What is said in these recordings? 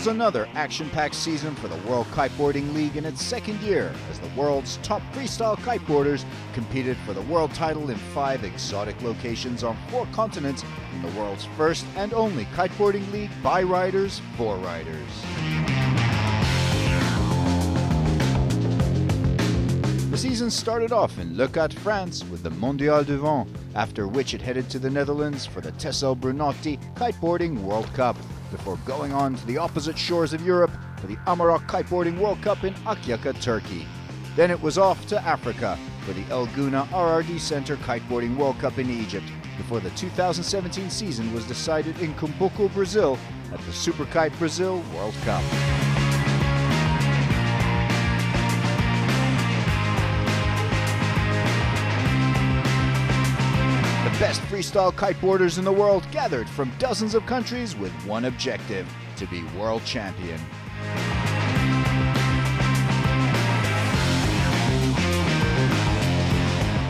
was another action-packed season for the World Kiteboarding League in its second year as the world's top freestyle kiteboarders competed for the world title in five exotic locations on four continents in the world's first and only kiteboarding league by riders for riders. The season started off in Leucate, France with the Mondial du Vent, after which it headed to the Netherlands for the Texel Brunotti Kiteboarding World Cup, before going on to the opposite shores of Europe for the Amarok Kiteboarding World Cup in Akyaka, Turkey. Then it was off to Africa for the El Gouna RRD Center Kiteboarding World Cup in Egypt, before the 2017 season was decided in Cumbuco, Brazil at the Super Kite Brazil World Cup. Best freestyle kiteboarders in the world gathered from dozens of countries with one objective to be world champion.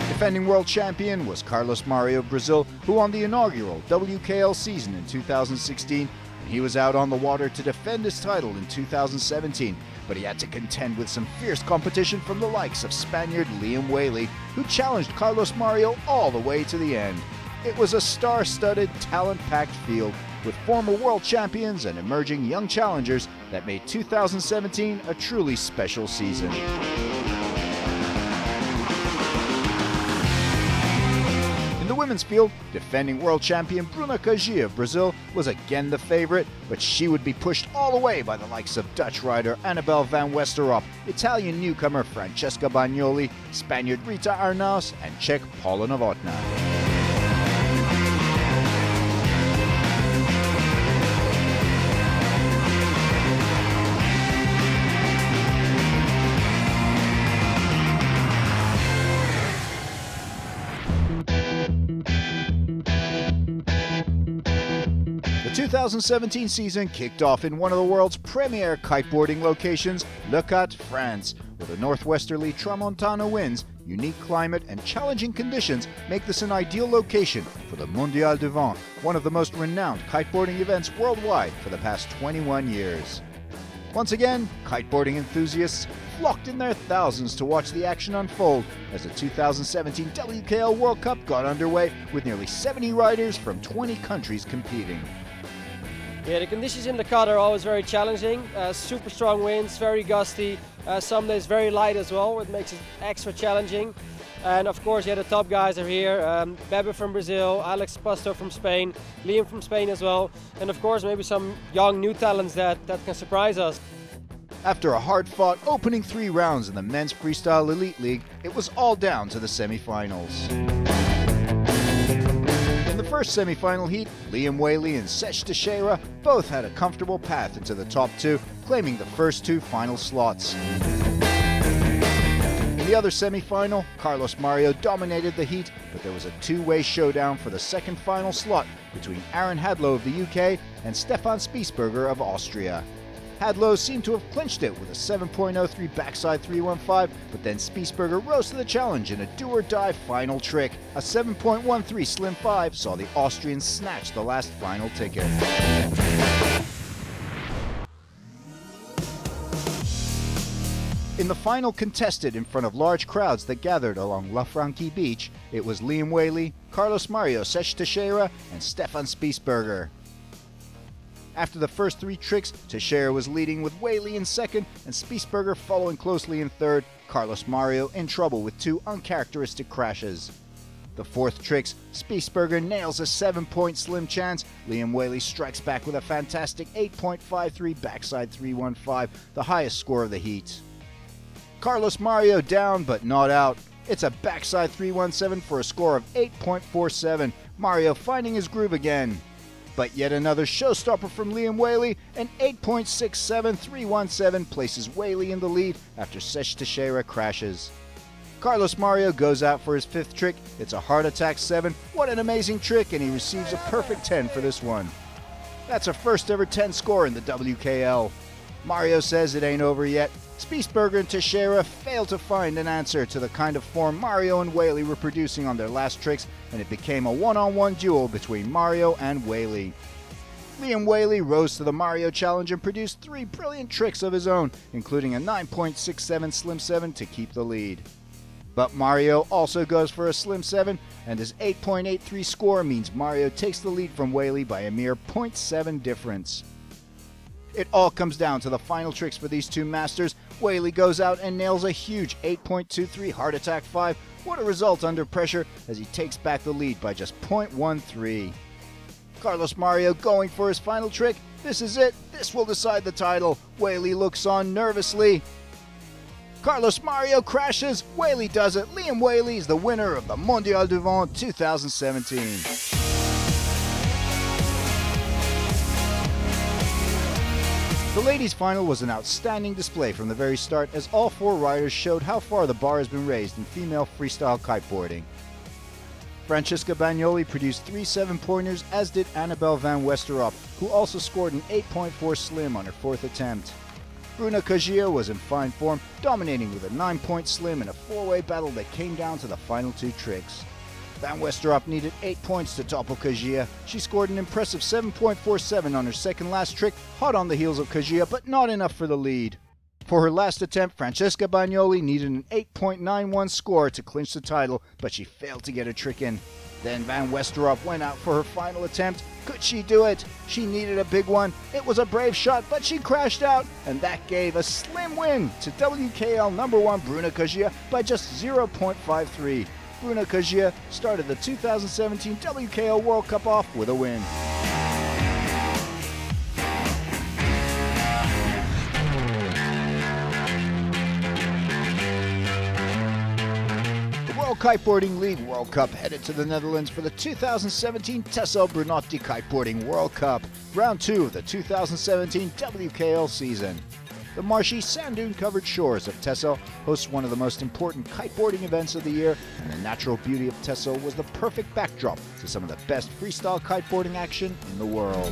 Defending world champion was Carlos Mario Brazil, who won the inaugural WKL season in 2016. And he was out on the water to defend his title in 2017, but he had to contend with some fierce competition from the likes of Spaniard Liam Whaley, who challenged Carlos Mario all the way to the end. It was a star studded, talent packed field with former world champions and emerging young challengers that made 2017 a truly special season. Women's field, defending world champion Bruna Kajiya of Brazil was again the favorite, but she would be pushed all the way by the likes of Dutch rider Annabel van Westerop, Italian newcomer Francesca Bagnoli, Spaniard Rita Arnaus, and Czech Paula Novotna. The 2017 season kicked off in one of the world's premier kiteboarding locations, Le Leucate, France, where the northwesterly Tramontana winds, unique climate, and challenging conditions make this an ideal location for the Mondial du Vent, one of the most renowned kiteboarding events worldwide for the past 21 years. Once again, kiteboarding enthusiasts flocked in their thousands to watch the action unfold as the 2017 WKL World Cup got underway with nearly 70 riders from 20 countries competing. Yeah, the conditions in Leucate are always very challenging. Uh, super strong winds, very gusty. Uh, some days very light as well, which makes it extra challenging. And of course, yeah, the top guys are here. Um, Bebe from Brazil, Alex Pastor from Spain, Liam from Spain as well. And of course, maybe some young new talents that, that can surprise us. After a hard fought opening three rounds in the Men's Freestyle Elite League, it was all down to the semifinals. First semifinal heat, Liam Whaley and Sesh Teixeira both had a comfortable path into the top two, claiming the first two final slots. In the other semifinal, Carlos Mario dominated the heat, but there was a two way showdown for the second final slot between Aaron Hadlow of the UK and Stefan Spiessberger of Austria. Hadlow seemed to have clinched it with a 7.03 backside 315, but then Spiessberger rose to the challenge in a do or die final trick. A 7.13 slim 5 saw the Austrians snatch the last final ticket. In the final contested in front of large crowds that gathered along La Franqui Beach, it was Liam Whaley, Carlos Mario Sesh Teixeira, and Stefan Spiessberger. After the first three tricks, Teixeira was leading with Whaley in second and Spiessberger following closely in third, Carlos Mario in trouble with two uncharacteristic crashes. The fourth tricks, Spiessberger nails a 7 point slim chance. Liam Whaley strikes back with a fantastic 8.53 backside 315, the highest score of the heat. Carlos Mario down but not out. It's a backside 317 for a score of 8.47. Mario finding his groove again. But yet another showstopper from Liam Whaley, an 8.67317 places Whaley in the lead after Sesh Teixeira crashes. Carlos Mario goes out for his fifth trick. It's a heart attack 7. What an amazing trick, and he receives a perfect 10 for this one. That's a first ever 10 score in the WKL. Mario says it ain't over yet. Spiessberger and Teixeira failed to find an answer to the kind of form Mario and Whaley were producing on their last tricks, and it became a one on one duel between Mario and Whaley. Liam Whaley rose to the Mario Challenge and produced three brilliant tricks of his own, including a 9.67 Slim 7 to keep the lead. But Mario also goes for a Slim 7, and his 8.83 score means Mario takes the lead from Whaley by a mere 0.7 difference. It all comes down to the final tricks for these two masters. Whaley goes out and nails a huge 8.23 Heart Attack 5. What a result under pressure as he takes back the lead by just 0.13. Carlos Mario going for his final trick. This is it. This will decide the title. Whaley looks on nervously. Carlos Mario crashes. Whaley does it. Liam Whaley is the winner of the Mondial du Vent 2017. The ladies' final was an outstanding display from the very start as all four riders showed how far the bar has been raised in female freestyle kiteboarding. Francesca Bagnoli produced three seven pointers, as did Annabel Van Westerop, who also scored an 8.4 slim on her fourth attempt. Bruna Kajiya was in fine form, dominating with a 9 point slim in a four way battle that came down to the final two tricks. Van Westerop needed 8 points to topple Kajiya. She scored an impressive 7.47 on her second last trick, hot on the heels of Kajiya, but not enough for the lead. For her last attempt, Francesca Bagnoli needed an 8.91 score to clinch the title, but she failed to get a trick in. Then Van Westerop went out for her final attempt. Could she do it? She needed a big one. It was a brave shot, but she crashed out, and that gave a slim win to WKL number one Bruna Kajiya by just 0.53. Bruna Kajiya started the 2017 WKL World Cup off with a win. The World Kiteboarding League World Cup headed to the Netherlands for the 2017 Texel Brunotti Kiteboarding World Cup, round two of the 2017 WKL season. The marshy, sand dune covered shores of Texel host one of the most important kiteboarding events of the year, and the natural beauty of Texel was the perfect backdrop to some of the best freestyle kiteboarding action in the world.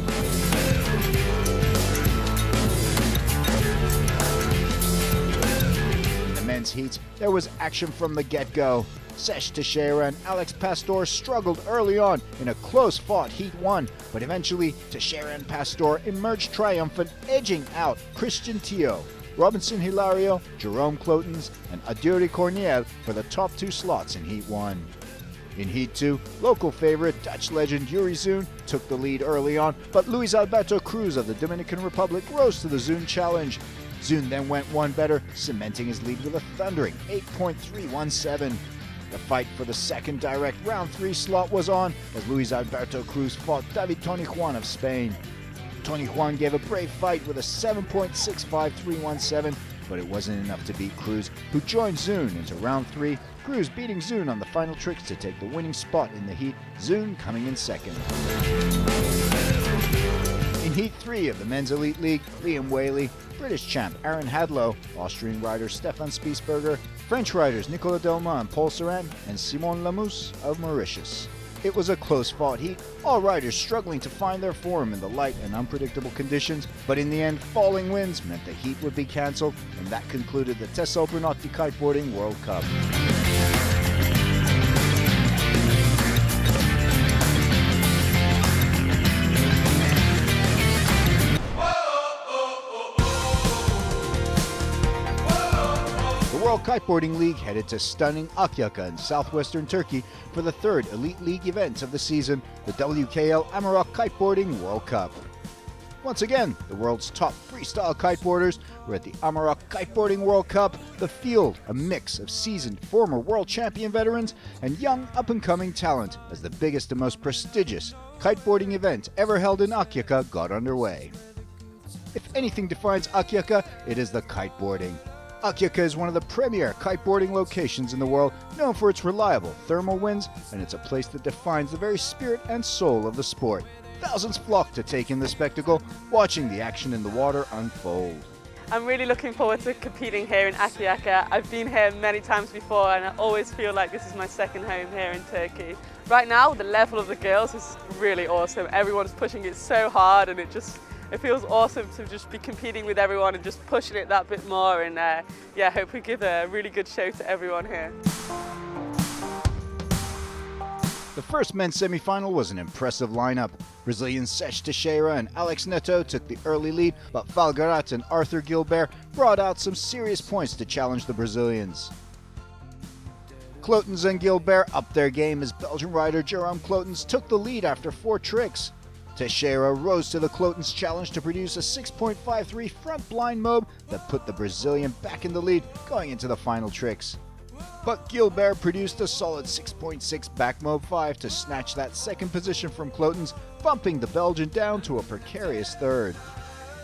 In the men's heats, there was action from the get go. Sesh Teixeira and Alex Pastor struggled early on in a close fought Heat 1, but eventually Teixeira and Pastor emerged triumphant, edging out Christian Tio, Robinson Hilario, Jerome Cloetens, and Adeuri Corniel for the top two slots in Heat 1. In Heat 2, local favorite Dutch legend Youri Zoon took the lead early on, but Luis Alberto Cruz of the Dominican Republic rose to the Zoon challenge. Zoon then went one better, cementing his lead with a thundering 8.317. The fight for the second direct round three slot was on as Luis Alberto Cruz fought David Tonijuan of Spain. Tonijuan gave a brave fight with a 7.65317, but it wasn't enough to beat Cruz, who joined Zoon into round three. Cruz beating Zoon on the final tricks to take the winning spot in the heat, Zoon coming in second. In Heat 3 of the Men's Elite League, Liam Whaley, British champ Aaron Hadlow, Austrian rider Stefan Spiessberger, French riders Nicolas Delmas Paul Cerin, and Simon Lamousse of Mauritius. It was a close fought heat, all riders struggling to find their form in the light and unpredictable conditions, but in the end, falling winds meant the heat would be cancelled, and that concluded the Texel Brunotti Kiteboarding World Cup. World Kiteboarding League headed to stunning Akyaka in southwestern Turkey for the third Elite League event of the season, the WKL Amarok Kiteboarding World Cup. Once again, the world's top freestyle kiteboarders were at the Amarok Kiteboarding World Cup, the field a mix of seasoned former world champion veterans and young up-and-coming talent as the biggest and most prestigious kiteboarding event ever held in Akyaka got underway. If anything defines Akyaka, it is the kiteboarding. Akyaka is one of the premier kiteboarding locations in the world, known for its reliable thermal winds, and it's a place that defines the very spirit and soul of the sport. Thousands flock to take in the spectacle, watching the action in the water unfold. I'm really looking forward to competing here in Akyaka. I've been here many times before and I always feel like this is my second home here in Turkey. Right now, the level of the girls is really awesome. Everyone's pushing it so hard and it just it feels awesome to just be competing with everyone and just pushing it that bit more and uh, yeah, hope we give a really good show to everyone here. The first men's semifinal was an impressive lineup. Brazilian Sesh Teixeira and Alex Neto took the early lead, but Falgarat and Arthur Gilbert brought out some serious points to challenge the Brazilians. Cloetens and Gilbert upped their game as Belgian rider Jerome Cloetens took the lead after four tricks. Teixeira rose to the Cloetens challenge to produce a 6.53 front blind mob that put the Brazilian back in the lead going into the final tricks. But Gilbert produced a solid 6.6 back mob 5 to snatch that second position from Cloetens, bumping the Belgian down to a precarious third.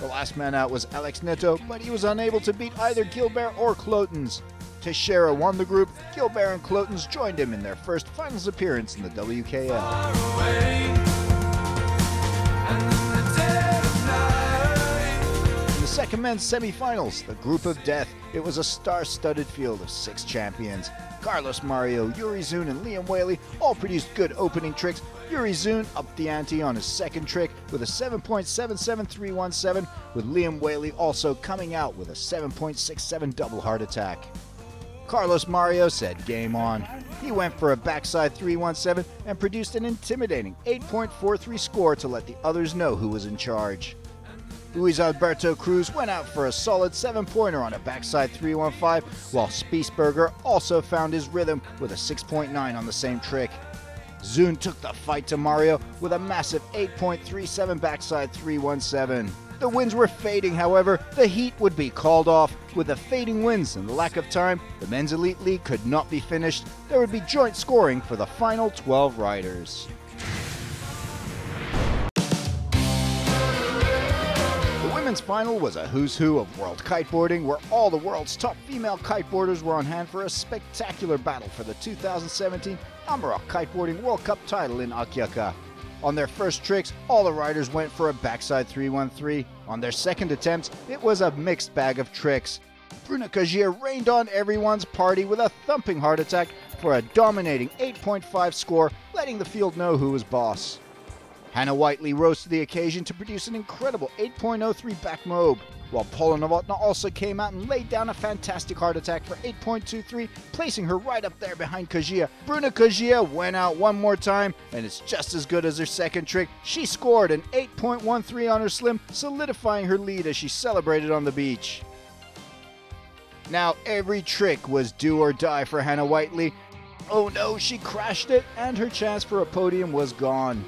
The last man out was Alex Neto, but he was unable to beat either Gilbert or Cloetens. Teixeira won the group, Gilbert and Cloetens joined him in their first finals appearance in the WKL. Second men's semi-finals, the group of death, it was a star-studded field of six champions. Carlos Mario, Youri Zoon, and Liam Whaley all produced good opening tricks. Youri Zoon upped the ante on his second trick with a 7.77317, with Liam Whaley also coming out with a 7.67 double heart attack. Carlos Mario said game on. He went for a backside 317 and produced an intimidating 8.43 score to let the others know who was in charge. Luis Alberto Cruz went out for a solid 7 pointer on a backside 315, while Spiessberger also found his rhythm with a 6.9 on the same trick. Zoon took the fight to Mario with a massive 8.37 backside 317. The winds were fading, however, the heat would be called off. With the fading winds and the lack of time, the men's elite league could not be finished. There would be joint scoring for the final 12 riders. Final was a who's who of world kiteboarding, where all the world's top female kiteboarders were on hand for a spectacular battle for the 2017 Amarok Kiteboarding World Cup title in Akyaka. On their first tricks, all the riders went for a backside 313. On their second attempts, it was a mixed bag of tricks. Bruna Kajiya rained on everyone's party with a thumping heart attack for a dominating 8.5 score, letting the field know who was boss. Hannah Whiteley rose to the occasion to produce an incredible 8.03 back mobe, while Paula Novotna also came out and laid down a fantastic heart attack for 8.23, placing her right up there behind Kajiya. Bruna Kajiya went out one more time, and it's just as good as her second trick. She scored an 8.13 on her slim, solidifying her lead as she celebrated on the beach. Now, every trick was do or die for Hannah Whiteley. Oh no, she crashed it, and her chance for a podium was gone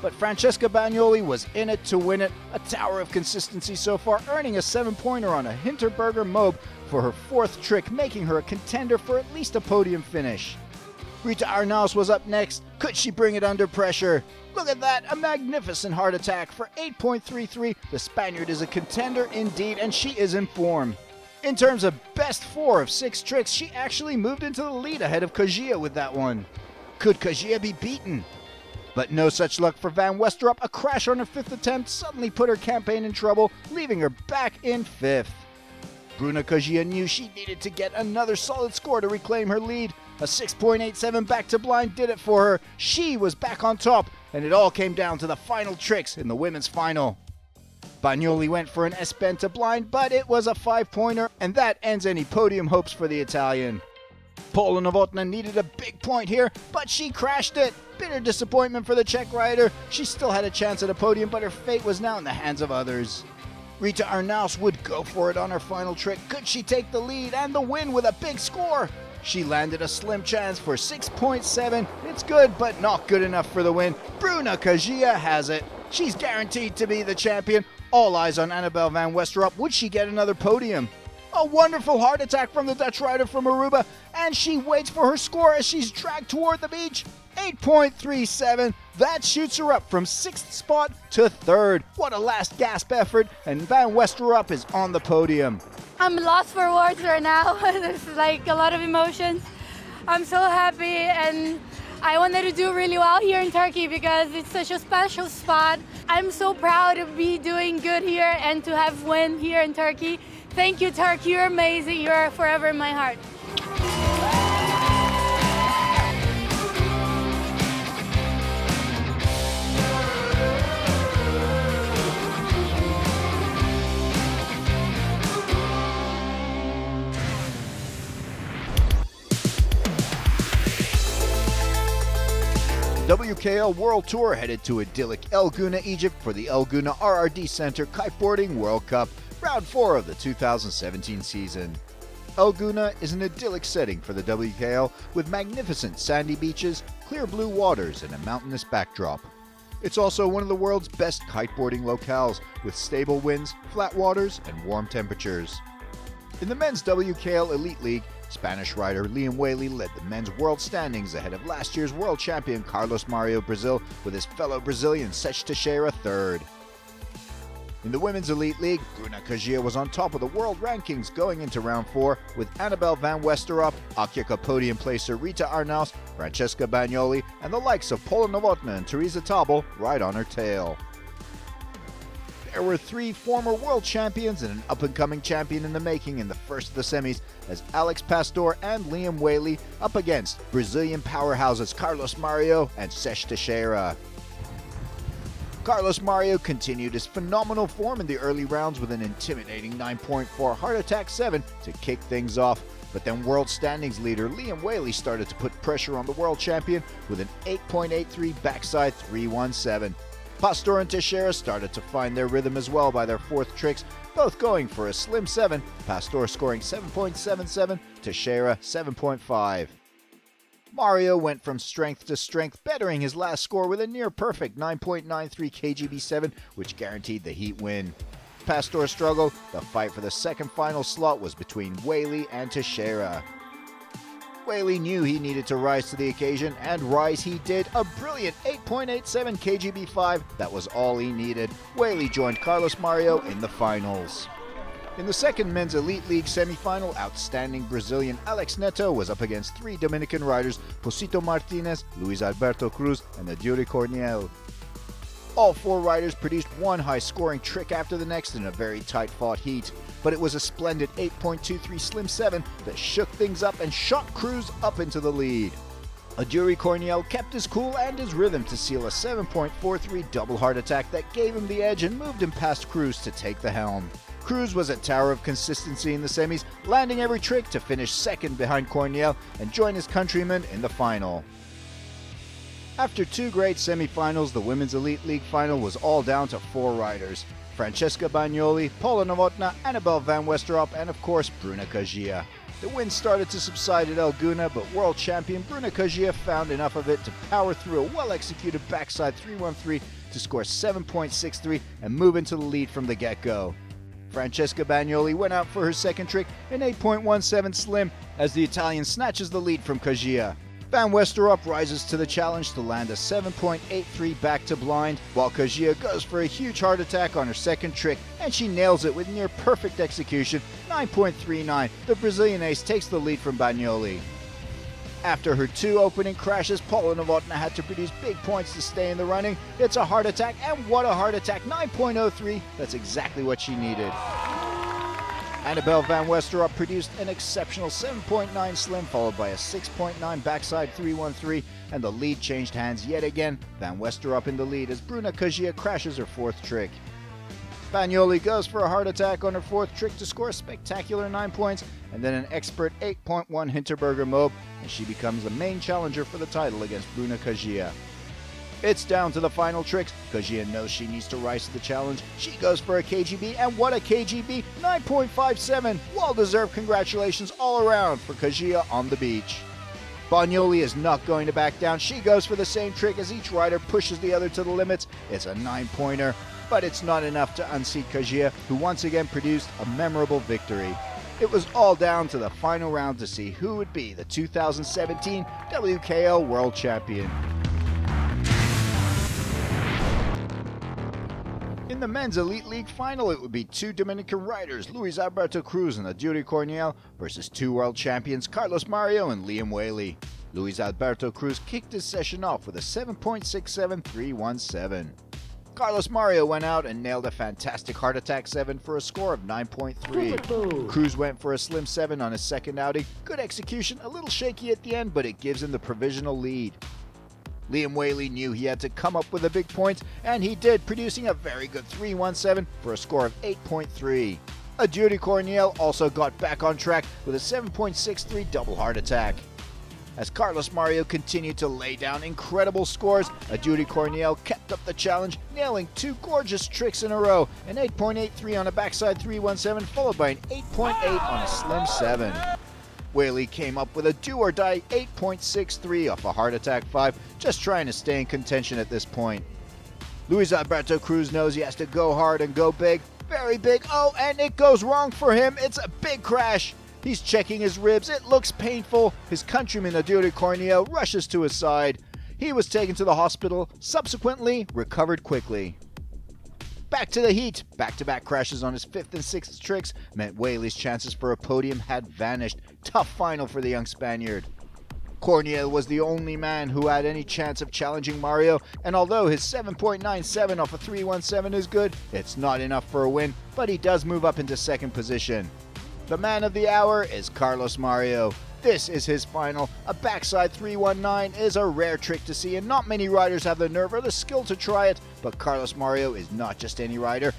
but Francesca Bagnoli was in it to win it, a tower of consistency so far, earning a seven pointer on a Hinterberger Mobe for her fourth trick, making her a contender for at least a podium finish. Rita Arnaus was up next. Could she bring it under pressure? Look at that, a magnificent heart attack for 8.33. The Spaniard is a contender indeed, and she is in form. In terms of best four of six tricks, she actually moved into the lead ahead of Kajiya with that one. Could Kajiya be beaten? But no such luck for Van Westerop. A crash on her fifth attempt suddenly put her campaign in trouble, leaving her back in fifth. Bruna Kajiya knew she needed to get another solid score to reclaim her lead. A 6.87 back to blind did it for her. She was back on top, and it all came down to the final tricks in the women's final. Bagnoli went for an S bend to blind, but it was a five pointer, and that ends any podium hopes for the Italian. Paula Novotna needed a big point here, but she crashed it. Bitter disappointment for the Czech rider. She still had a chance at a podium, but her fate was now in the hands of others. Rita Arnaus would go for it on her final trick. Could she take the lead and the win with a big score? She landed a slim chance for 6.7. It's good, but not good enough for the win. Bruna Kajiya has it. She's guaranteed to be the champion. All eyes on Annabel Van Westerop. Would she get another podium? A wonderful heart attack from the Dutch rider from Aruba, and she waits for her score as she's dragged toward the beach. 8.37. That shoots her up from sixth spot to third. What a last gasp effort, and Van Westerop is on the podium. I'm lost for words right now. There's like a lot of emotions. I'm so happy, and I wanted to do really well here in Turkey because it's such a special spot. I'm so proud to be doing good here and to have win here in Turkey. Thank you, Turkey. You're amazing. You're forever in my heart. WKL World Tour headed to idyllic El Gouna, Egypt for the El Gouna RRD Center Kiteboarding World Cup, round 4 of the 2017 season. El Gouna is an idyllic setting for the WKL with magnificent sandy beaches, clear blue waters, and a mountainous backdrop. It's also one of the world's best kiteboarding locales with stable winds, flat waters, and warm temperatures. In the men's WKL Elite League, Spanish rider Liam Whaley led the men's world standings ahead of last year's world champion Carlos Mario Brazil with his fellow Brazilian Sech Teixeira third. In the Women's Elite League, Bruna Kajiya was on top of the world rankings going into round 4 with Annabel van Westerop, Akyaka podium placer Rita Arnaus, Francesca Bagnoli, and the likes of Paula Novotna and Teresa Tabel right on her tail. There were three former world champions and an up and coming champion in the making in the first of the semis as Alex Pastor and Liam Whaley up against Brazilian powerhouses Carlos Mario and Sesh Teixeira. Carlos Mario continued his phenomenal form in the early rounds with an intimidating 9.4 Heart Attack 7 to kick things off. But then world standings leader Liam Whaley started to put pressure on the world champion with an 8.83 backside 317. Pastor and Teixeira started to find their rhythm as well by their fourth tricks, both going for a slim 7, Pastor scoring 7.77, Teixeira 7.5. Mario went from strength to strength, bettering his last score with a near perfect 9.93 KGB7, which guaranteed the heat win. Pastor struggled, the fight for the second final slot was between Whaley and Teixeira. Whaley knew he needed to rise to the occasion, and rise he did. A brilliant 8.87 KGB5, that was all he needed. Whaley joined Carlos Mario in the finals. In the second men's Elite League semifinal, outstanding Brazilian Alex Neto was up against three Dominican riders, Posito Martinez, Luis Alberto Cruz, and Adeuri Corniel. All four riders produced one high scoring trick after the next in a very tight fought heat, but it was a splendid 8.23 Slim 7 that shook things up and shot Cruz up into the lead. Adeuri Corniel kept his cool and his rhythm to seal a 7.43 double heart attack that gave him the edge and moved him past Cruz to take the helm. Cruz was a tower of consistency in the semis, landing every trick to finish second behind Corniel and join his countrymen in the final. After two great semifinals, the Women's Elite League final was all down to four riders. Francesca Bagnoli, Paula Novotna, Annabel Van Westerop, and of course Bruna Kajiya. The wind started to subside at El Gouna, but world champion Bruna Kajiya found enough of it to power through a well-executed backside 313 to score 7.63 and move into the lead from the get-go. Francesca Bagnoli went out for her second trick, an 8.17 slim, as the Italian snatches the lead from Kajiya. Van Westerop rises to the challenge to land a 7.83 back to blind, while Kajiya goes for a huge heart attack on her second trick, and she nails it with near perfect execution, 9.39. The Brazilian ace takes the lead from Bagnoli. After her two opening crashes, Paula Novotna had to produce big points to stay in the running. It's a heart attack, and what a heart attack! 9.03, that's exactly what she needed. Annabel Van Westerop produced an exceptional 7.9 slim, followed by a 6.9 backside 313, and the lead changed hands yet again. Van Westerop in the lead as Bruna Kajiya crashes her fourth trick. Bagnoli goes for a heart attack on her fourth trick to score a spectacular 9 points, and then an expert 8.1 Hinterberger Mob, and she becomes the main challenger for the title against Bruna Kajiya. It's down to the final tricks. Kajiya knows she needs to rise to the challenge. She goes for a KGB, and what a KGB! 9.57! Well deserved congratulations all around for Kajiya on the beach. Bagnoli is not going to back down. She goes for the same trick as each rider pushes the other to the limits. It's a nine pointer, but it's not enough to unseat Kajiya, who once again produced a memorable victory. It was all down to the final round to see who would be the 2017 WKL World Champion. In the men's Elite League final, it would be two Dominican riders, Luis Alberto Cruz and Adeuri Corniel, versus two world champions, Carlos Mario and Liam Whaley. Luis Alberto Cruz kicked his session off with a 7.67317. Carlos Mario went out and nailed a fantastic heart attack 7 for a score of 9.3. Cruz went for a slim 7 on his second outing. Good execution, a little shaky at the end, but it gives him the provisional lead. Liam Whaley knew he had to come up with a big point, and he did, producing a very good 317 for a score of 8.3. Adeuri Corniel also got back on track with a 7.63 double heart attack. As Carlos Mario continued to lay down incredible scores, Adeuri Corniel kept up the challenge, nailing two gorgeous tricks in a row an 8.83 on a backside 317, followed by an 8.8 on a slim 7. Whaley came up with a do or die 8.63 off a heart attack 5, just trying to stay in contention at this point. Luis Alberto Cruz knows he has to go hard and go big, very big. Oh, and it goes wrong for him. It's a big crash. He's checking his ribs. It looks painful. His countryman Adeuri Corniel rushes to his side. He was taken to the hospital, subsequently recovered quickly. Back to the heat. Back to back crashes on his fifth and sixth tricks meant Whaley's chances for a podium had vanished. Tough final for the young Spaniard. Corniel was the only man who had any chance of challenging Mario, and although his 7.97 off a 317 is good, it's not enough for a win, but he does move up into second position. The man of the hour is Carlos Mario. This is his final. A backside 319 is a rare trick to see, and not many riders have the nerve or the skill to try it, but Carlos Mario is not just any rider.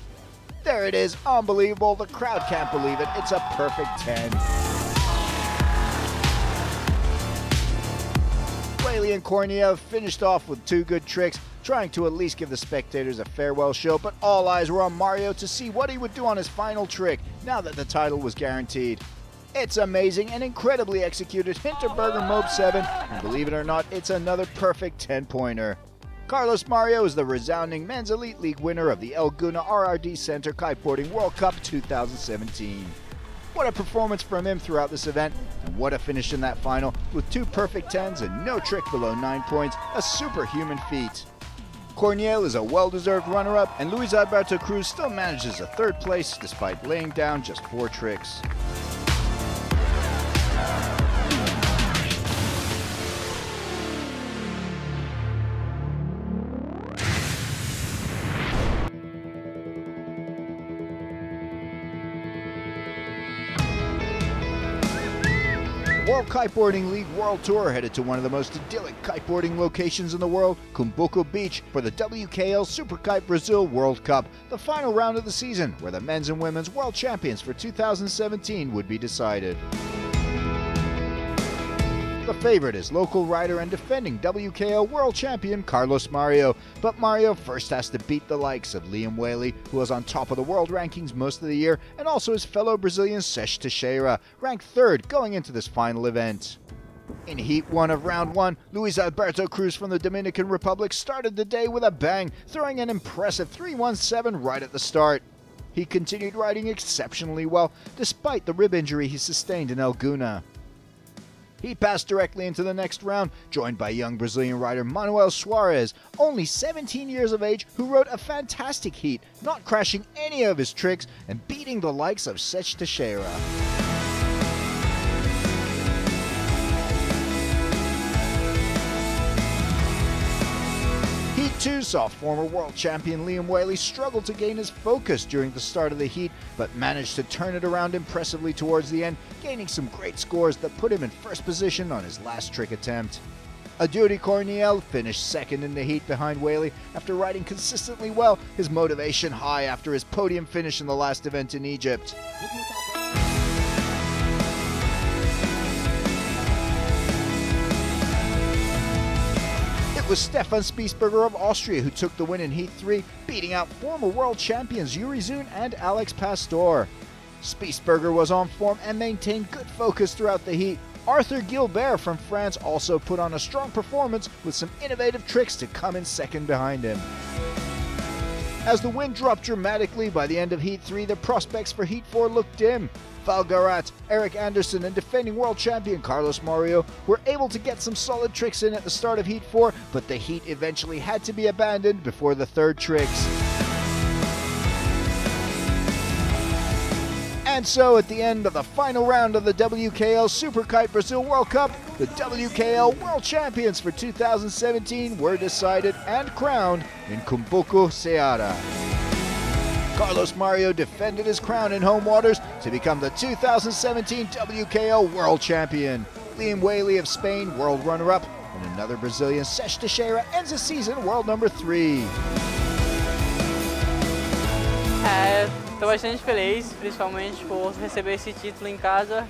There it is, unbelievable. The crowd can't believe it. It's a perfect 10. Whaley and Corniel finished off with two good tricks, trying to at least give the spectators a farewell show, but all eyes were on Mario to see what he would do on his final trick now that the title was guaranteed. It's amazing and incredibly executed Hinterberger Mob 7, and believe it or not, it's another perfect 10 pointer. Carlos Mario is the resounding Men's Elite League winner of the El Gouna RRD Center Kiteboarding World Cup 2017. What a performance from him throughout this event, and what a finish in that final with two perfect tens and no trick below 9 points, a superhuman feat. Corniel is a well-deserved runner-up, and Luis Alberto Cruz still manages a third place despite laying down just four tricks. Kiteboarding League World Tour headed to one of the most idyllic kiteboarding locations in the world, Cumbuco Beach, for the WKL Super Kite Brazil World Cup, the final round of the season, where the men's and women's world champions for 2017 would be decided. The favorite is local rider and defending WKL world champion Carlos Mario, but Mario first has to beat the likes of Liam Whaley, who was on top of the world rankings most of the year, and also his fellow Brazilian Sesh Teixeira, ranked third going into this final event. In Heat 1 of Round 1, Luis Alberto Cruz from the Dominican Republic started the day with a bang, throwing an impressive 317 right at the start. He continued riding exceptionally well, despite the rib injury he sustained in El Gouna. He passed directly into the next round, joined by young Brazilian rider Manuel Suarez, only 17 years of age, who rode a fantastic heat, not crashing any of his tricks and beating the likes of Sech Teixeira. 2 saw former world champion Liam Whaley struggle to gain his focus during the start of the heat, but managed to turn it around impressively towards the end, gaining some great scores that put him in first position on his last trick attempt. Adeuri Corniel finished second in the heat behind Whaley after riding consistently well, his motivation high after his podium finish in the last event in Egypt. Was Stefan Spiessberger of Austria who took the win in Heat 3, beating out former world champions Youri Zoon and Alex Pastor. Spiessberger was on form and maintained good focus throughout the heat. Arthur Gilbert from France also put on a strong performance with some innovative tricks to come in second behind him. As the wind dropped dramatically by the end of Heat 3, the prospects for Heat 4 looked dim. Garat, Eric Anderson, and defending world champion Carlos Mario were able to get some solid tricks in at the start of Heat 4, but the Heat eventually had to be abandoned before the third tricks. And so, at the end of the final round of the WKL Super Kite Brazil World Cup, the WKL World Champions for 2017 were decided and crowned in Cumbuco, Ceará. Carlos Mario defended his crown in home waters to become the 2017 WKL World Champion. Liam Whaley of Spain, world runner-up, and another Brazilian, Sech Teixeira, ends the season world number 3. Estou bastante feliz, principalmente por receber esse título em casa.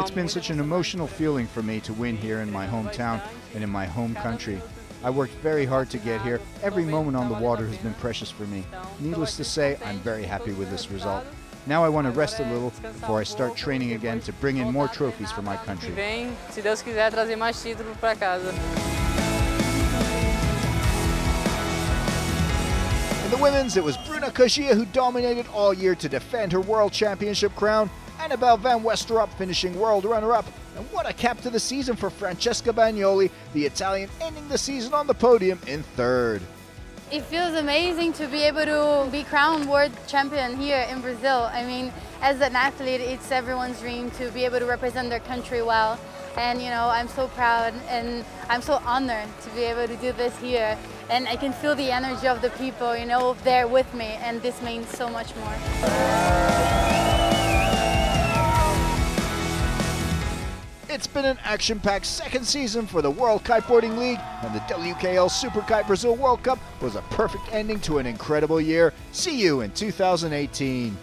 It's been such an emotional feeling for me to win here in my hometown and in my home country. I worked very hard to get here. Every moment on the water has been precious for me. Needless to say, I'm very happy with this result. Now I want to rest a little before I start training again to bring in more trophies for my country. In the women's, it was Bruna Kajiya who dominated all year to defend her World Championship crown. Annabel Van Westerop finishing world runner-up. And what a cap to the season for Francesca Bagnoli, the Italian ending the season on the podium in third. It feels amazing to be able to be crowned world champion here in Brazil. I mean, as an athlete, it's everyone's dream to be able to represent their country well. And you know, I'm so proud and I'm so honored to be able to do this here. And I can feel the energy of the people, you know, there with me, and this means so much more. It's been an action-packed second season for the World Kiteboarding League, and the WKL Super Kite Brazil World Cup was a perfect ending to an incredible year. See you in 2018.